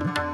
Bye.